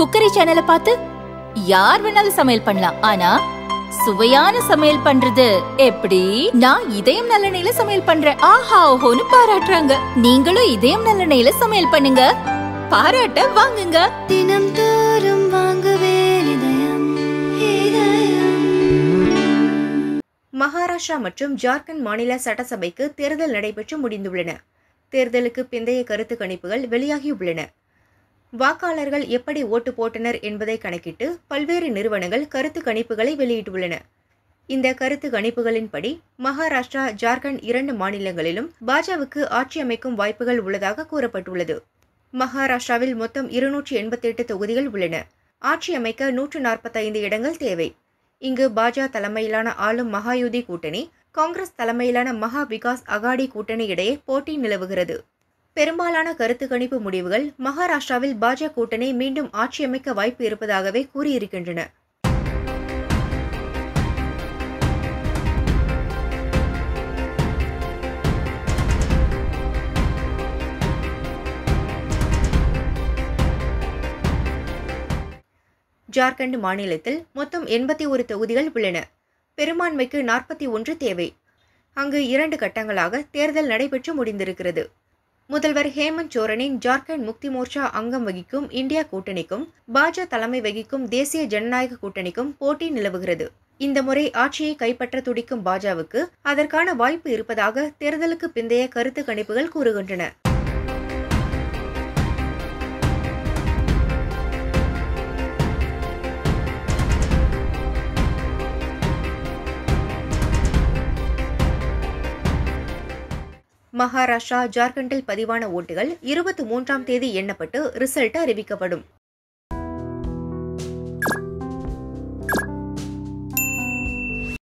Cookery சேனலை பார்த்து யார் வேணாலும் சமையல் பண்ணலாம். ஆனா சுவையான சமையல் பண்றது எப்படி? நான் இதயம் நல்லெண்ணெயில சமையல் பண்றேன். ஆஹா ஓஹோன்னு பாராட்டுறாங்க. நீங்களும் இதயம் நல்லெண்ணெயில சமையல் பண்ணுங்க. பாராட்ட வாங்குங்க. தினம் தோறும் வாங்குவே இதயம் இதயம். மகாராஷ்டிரா மற்றும் ஜார்க்கண்ட் மாநில சட்டசபைக்கு தேர்தல் நடைபெற்று முடிந்துள்ளன. தேர்தலுக்கு பிந்தைய கருத்து கணிப்புகள் வெளியாகியுள்ளன. வாக்காளர்கள் எப்படி ஓட்டு போட்டனர் என்பதை கணக்கிட்டு பல்வேறு நிறுவனங்கள் கருத்து கணிப்புகளை வெளியிட்டுள்ளன. இந்த கருத்து கணிப்புகளின்படி மகாராஷ்டிரா ஜார்க்கண்ட் இரண்டு மாநிலங்களிலும் பாஜகவுக்கு ஆட்சி அமைக்கும் வாய்ப்புகள் உள்ளதாக கூறப்பட்டுள்ளது. மகாராஷ்டிராவில் மொத்தம் இருநூற்றி எண்பத்தெட்டு தொகுதிகள் உள்ளன. ஆட்சி அமைக்க நூற்று நாற்பத்தைந்து இடங்கள் தேவை. இங்கு பாஜக தலைமையிலான ஆளும் மகாயுதி கூட்டணி காங்கிரஸ் தலைமையிலான மகா விகாஸ் அகாடி கூட்டணி இடையே போட்டி நிலவுகிறது. பெரும்பாலான கருத்து கணிப்பு முடிவுகள் மகாராஷ்டிராவில் பாஜக கூட்டணி மீண்டும் ஆட்சியமைக்க வாய்ப்பு இருப்பதாகவே கூறியிருக்கின்றன. ஜார்க்கண்ட் மாநிலத்தில் மொத்தம் எண்பத்தி ஒரு தொகுதிகள் உள்ளன. பெரும்பான்மைக்கு நாற்பத்தி ஒன்று தேவை. அங்கு இரண்டு கட்டங்களாக தேர்தல் நடைபெற்று முடிந்திருக்கிறது. முதல்வர் ஹேமந்த் சோரனின் ஜார்க்கண்ட் முக்தி மோர்ச்சா அங்கம் வகிக்கும் இந்தியா கூட்டணிக்கும் பாஜக தலைமை வகிக்கும் தேசிய ஜனநாயக கூட்டணிக்கும் போட்டி நிலவுகிறது. இந்த முறை ஆட்சியை கைப்பற்ற துடிக்கும் பாஜகவுக்கு அதற்கான வாய்ப்பு இருப்பதாக தேர்தலுக்கு பிந்தைய கருத்து கணிப்புகள் கூறுகின்றன. மகாராஷ்டிரா ஜார்க்கண்டில் பதிவான ஓட்டுகள் இருபத்தி மூன்றாம் தேதி எண்ணப்பட்டு ரிசல்ட் அறிவிக்கப்படும்.